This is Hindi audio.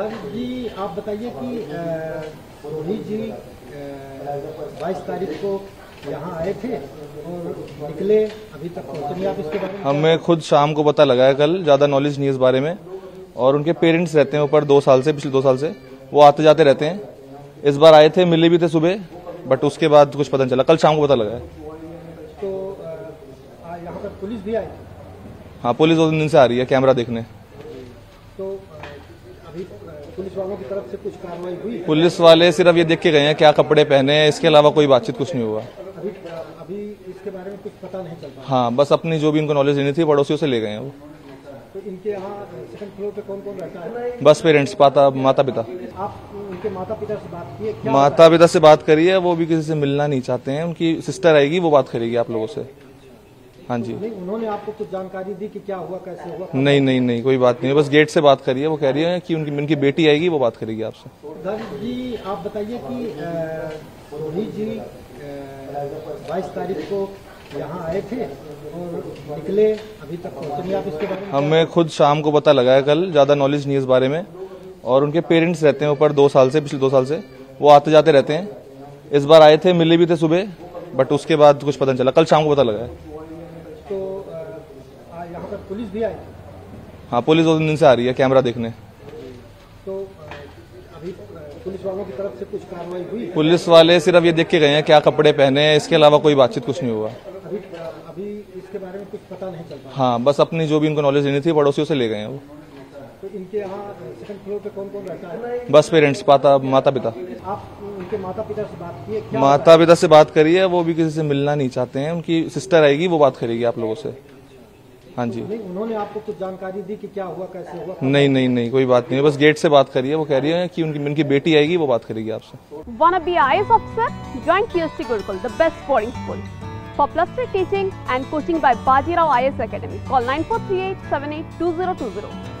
सर जी आप बताइए कि रोहित जी बाईस तारीख को यहाँ आए थे और निकले अभी तक पहुँचे नहीं आप इसके बारे में? हमें खुद शाम को पता लगा है कल ज़्यादा नॉलेज नहीं है इस बारे में। और उनके पेरेंट्स रहते हैं ऊपर दो साल से पिछले दो साल से। वो आते जाते रहते हैं। इस बार आए थे मिले भी थे सुबह बट उसके बाद कुछ पता नहीं चला। कल शाम को पता लगा है। तो यहाँ पर पुलिस भी आई? हाँ पुलिस दो दिन से आ रही है कैमरा देखने। पुलिस वालों की तरफ़ से कुछ कार्रवाई हुई पुलिस वाले सिर्फ़ ये देख के गए हैं क्या कपड़े पहने हैं इसके अलावा कोई बातचीत कुछ नहीं हुआ। अभी अभी इसके बारे में कुछ पता नहीं चल हाँ बस अपनी जो भी उनको नॉलेज लेनी थी पड़ोसियों से ले गए हैं वो। तो इनके यहाँ सेकंड फ्लोर पे कौन कौन रहता है? बस पेरेंट्स पाता माता पिता आप उनके माता पिता से बात किए क्या माता पिता से बात करी है वो भी किसी से मिलना नहीं चाहते हैं उनकी सिस्टर आएगी वो बात करेगी आप लोगों से। हाँ जी। नहीं उन्होंने आपको कुछ जानकारी दी कि क्या हुआ कैसे हुआ? नहीं नहीं नहीं कोई बात नहीं। है बस गेट से बात करिए वो कह रही है कि उनकी उनकी बेटी आएगी वो बात करेगी आपसे। जी आप बताइए कि रोहित जी बाईस तारीख को यहाँ आए थे और निकले अभी तक पहुँचे नहीं आप इसके बारे में हमें खुद शाम को पता लगा है कल ज़्यादा नॉलेज नहीं है इस बारे में। और उनके पेरेंट्स रहते हैं ऊपर दो साल से पिछले दो साल से। वो आते जाते रहते हैं। इस बार आए थे मिले भी थे सुबह बट उसके बाद कुछ पता नहीं चला। कल शाम को पता लगा है तो पुलिस भी आई हाँ पुलिस दो तीन दिन से आ रही है कैमरा देखने। तो अभी पुलिस वालों की तरफ़ से कुछ कार्रवाई हुई? पुलिस वाले सिर्फ़ ये देख के गए हैं क्या कपड़े पहने हैं इसके अलावा कोई बातचीत कुछ नहीं हुआ। अभी अभी इसके बारे में कुछ पता नहीं चल हाँ बस अपनी जो भी उनको नॉलेज लेनी थी पड़ोसियों से ले गए हैं वो। तो इनके यहाँ सेकंड फ्लोर पे कौन कौन रहता है? बस पेरेंट्स पाता माता पिता आप उनके माता पिता से बात किए क्या माता पिता से बात करी है वो भी किसी से मिलना नहीं चाहते हैं उनकी सिस्टर आएगी वो बात करेगी आप लोगों से। हाँ जी। तो उन्होंने आपको कुछ जानकारी दी कि क्या हुआ कैसे हुआ? नहीं नहीं नहीं कोई बात नहीं। बस गेट से बात करिए वो कह रही है कि उनकी उनकी बेटी आएगी वो बात करेगी आपसे। One of IAS officer join PSC Gurukul best foreign school for plus teaching and coaching by Bajirao IAS academy call 9438782020